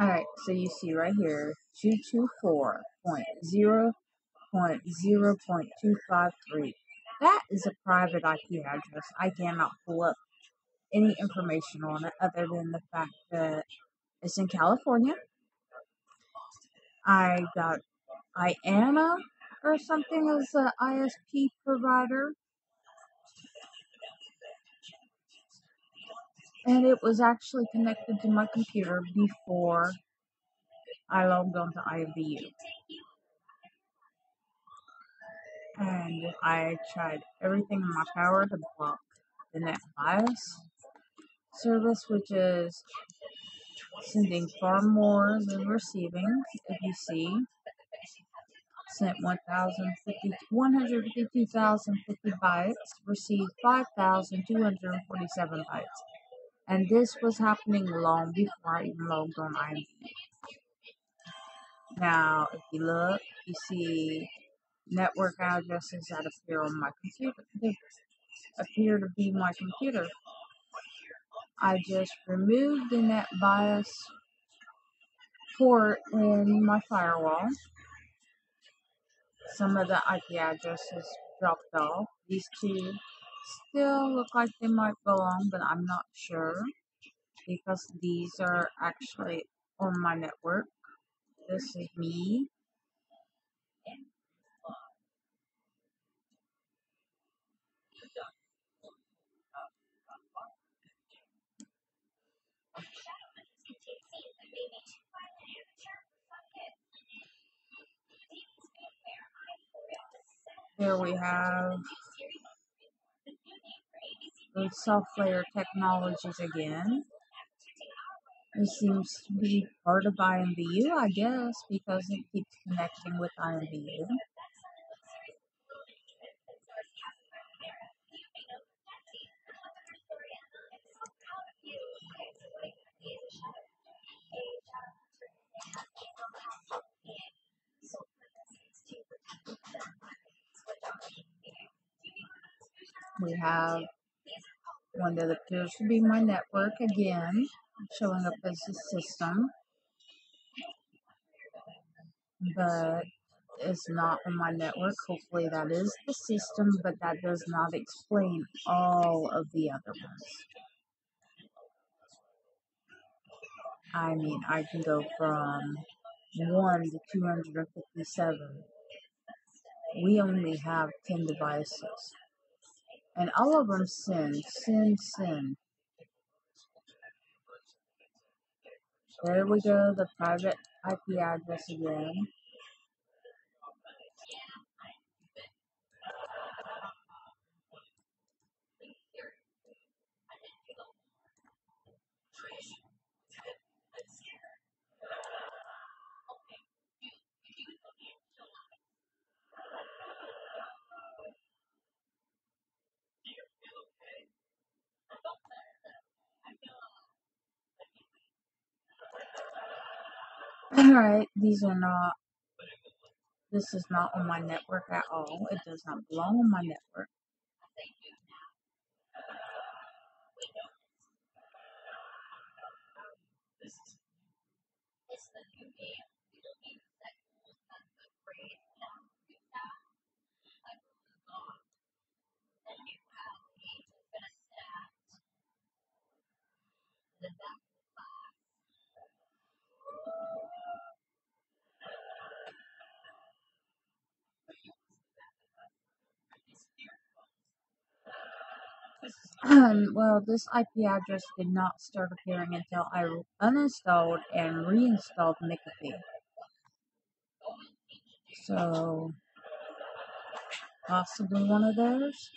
Alright, so you see right here, 224.0.0.253. That is a private IP address. I cannot pull up any information on it other than the fact that it's in California. I got IANA or something as an ISP provider. And it was actually connected to my computer before I logged on to IMVU. And I tried everything in my power to block the NetBIOS service, which is sending far more than receiving, if you see. Sent 152,050 bytes, received 5,247 bytes. And this was happening long before I even logged on IMVU. Now, if you look, you see network addresses that appear on my computer. They appear to be my computer. I just removed the NetBIOS port in my firewall. Some of the IP addresses dropped off. These two still look like they might belong, but I'm not sure because these are actually on my network. This is me. Here we have the software technologies again. It seems to be part of IMVU, I guess, because it keeps connecting with IMVU. We have one that appears to be my network again, showing up as a system, but it's not on my network. Hopefully, that is the system, but that does not explain all of the other ones. I mean, I can go from 1 to 257. We only have 10 devices. And all of them send, send, send. There we go, the private IP address again. Alright, these are not, this is not on my network at all. It does not belong on my network. Um, well, this IP address did not start appearing until I uninstalled and reinstalled McAfee. So, possibly one of those.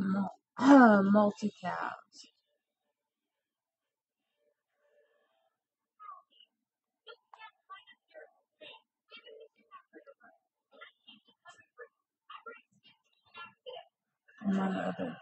multicast. Among other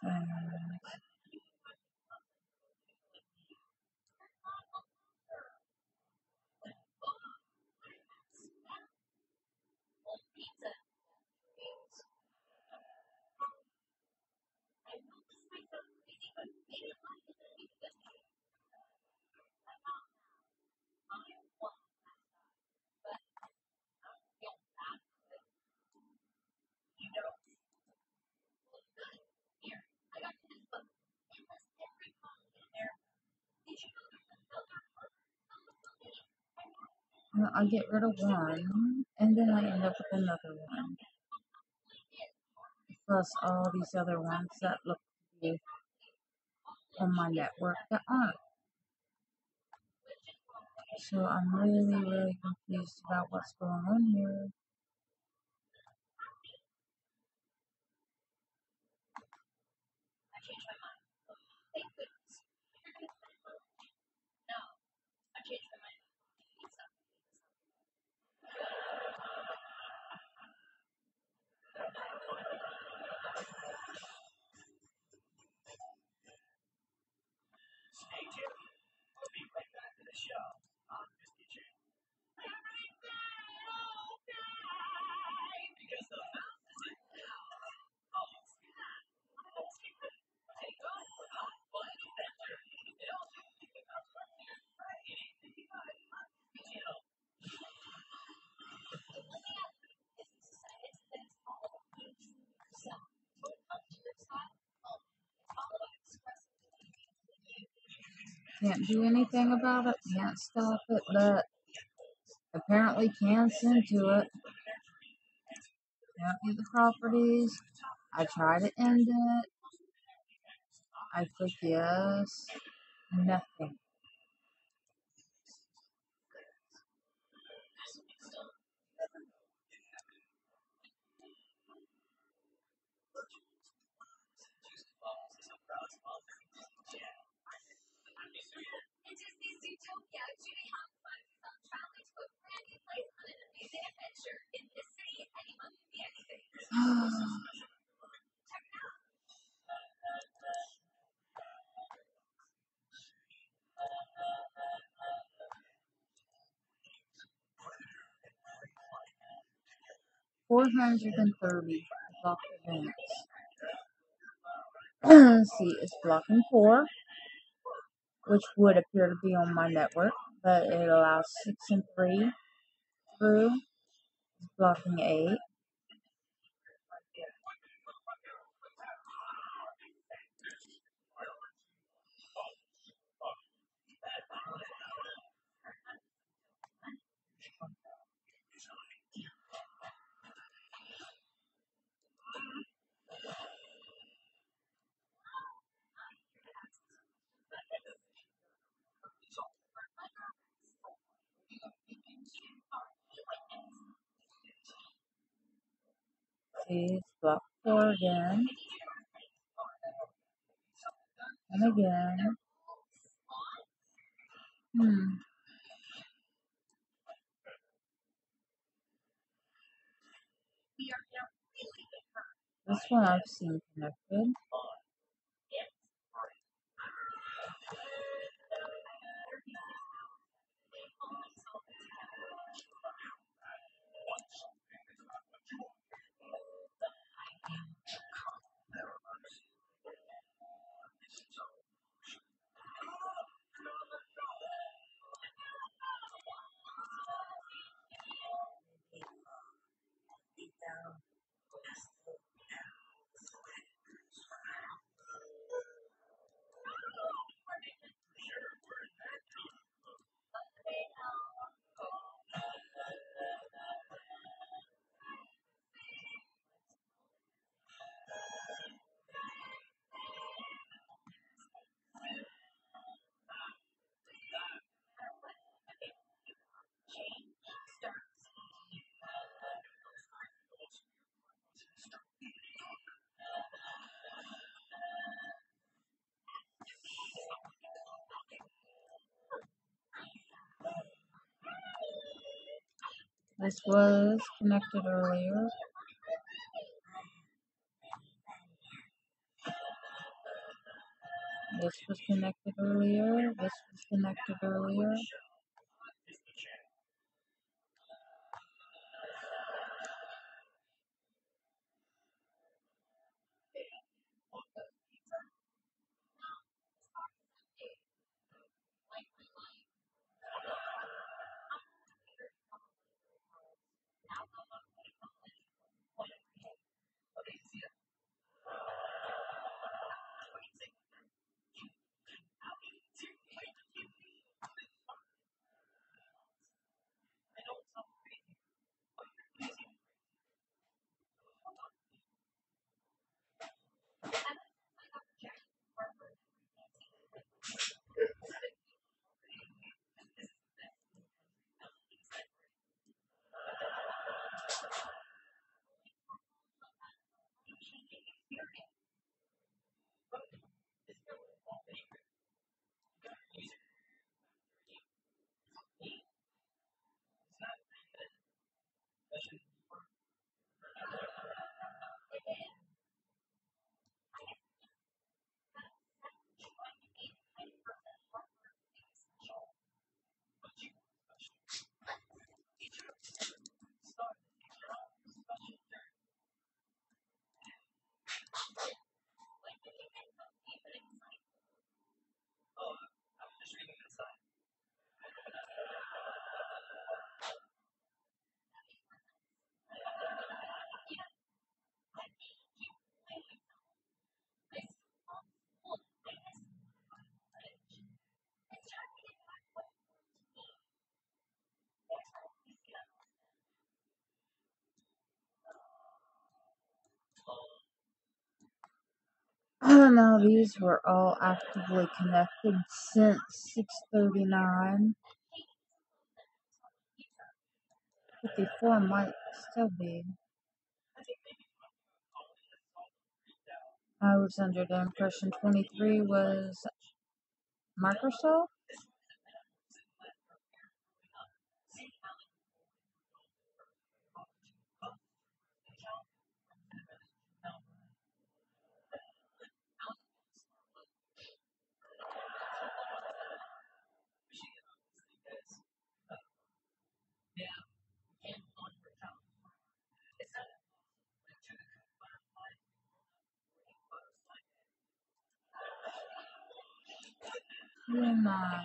I get rid of one, and then I end up with another one. Plus all these other ones that look on my network that aren't. So I'm really, really confused about what's going on here. show Can't do anything about it, can't stop it, but apparently can send to it. Can't get the properties. I try to end it. I click yes. Nothing. Four hundred and thirty block events. See, it's blocking four, which would appear to be on my network, but it allows six and three through. Blocking eight. See, it's block again. And again. Hmm. This one I've seen connected. This was connected earlier. This was connected earlier. This was connected earlier. Now these were all actively connected since 639. 54 might still be. I was under the impression 23 was Microsoft. 对嘛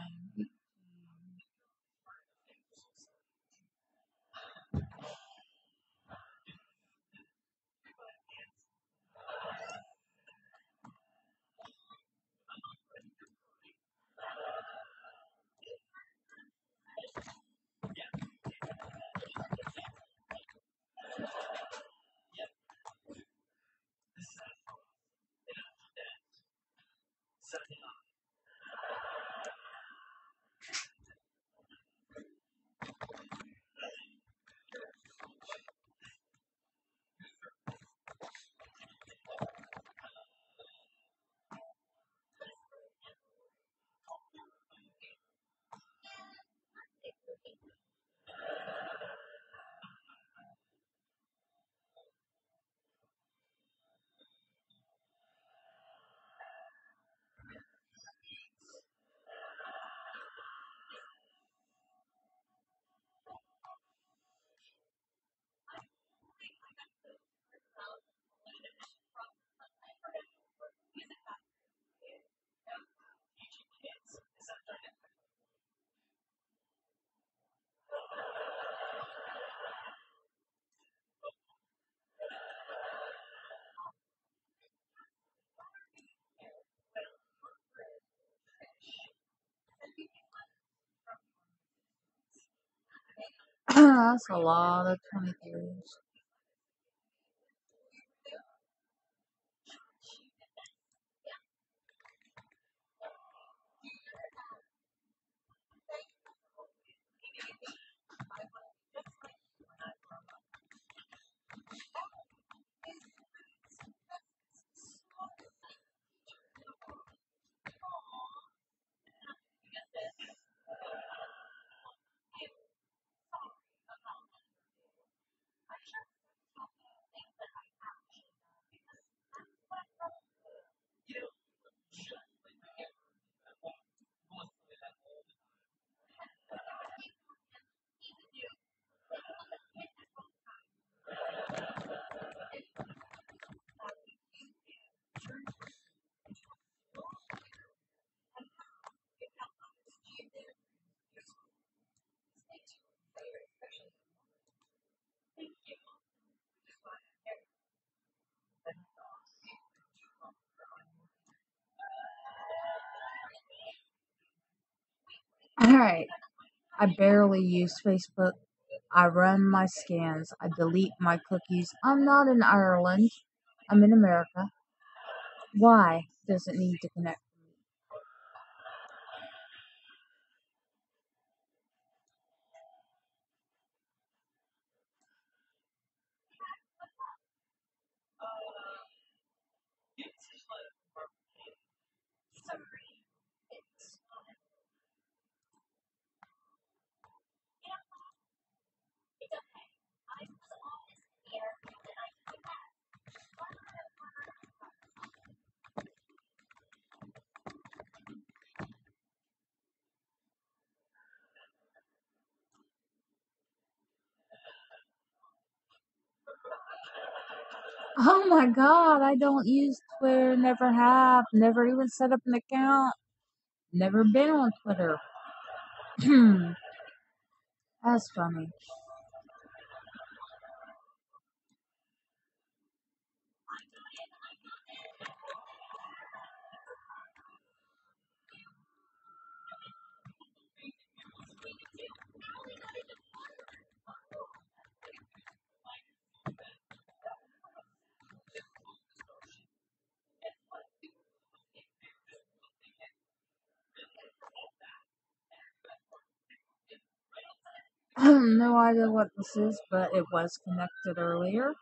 That's a lot of 23s. Alright, I barely use Facebook. I run my scans. I delete my cookies. I'm not in Ireland. I'm in America. Why does it need to connect? Oh my god, I don't use Twitter, never have, never even set up an account, never been on Twitter. Hmm, that's funny. No idea what this is, but it was connected earlier.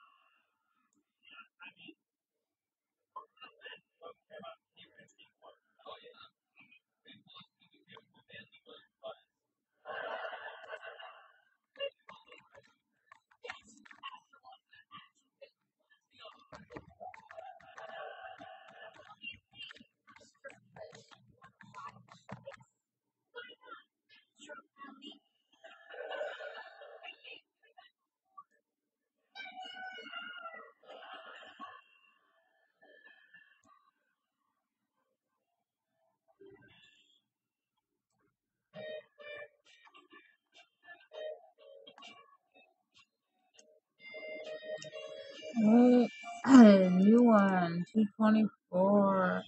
Oh, new one, 224.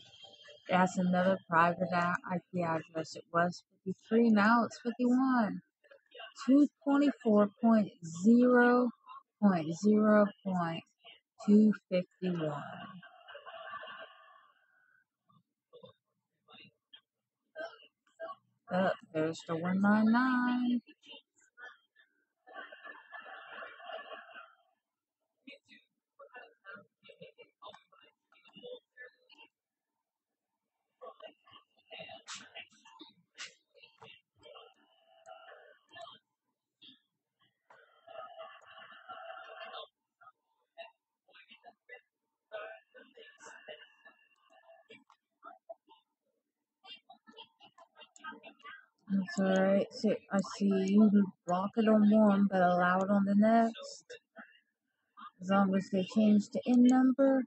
That's another private IP address. It was 53, now it's 51. 224.0.0.251. Oh, there's the 199. That's alright. So I see you block it on one, but allow it on the next. As long as they change the in number.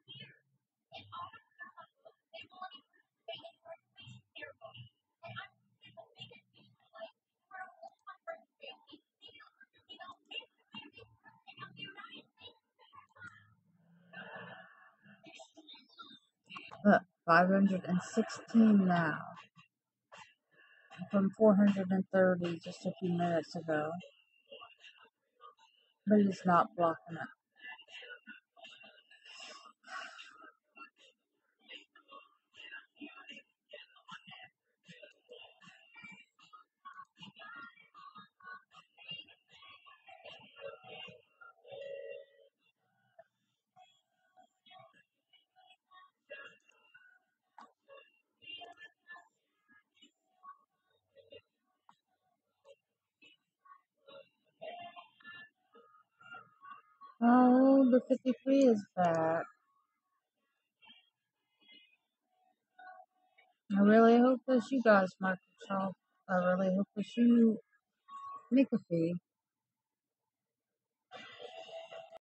Look, 516 now. From 430 just a few minutes ago. But it's not blocking it. The 53 is back. I really hope that you guys, Microsoft, I really hope that you make a fee.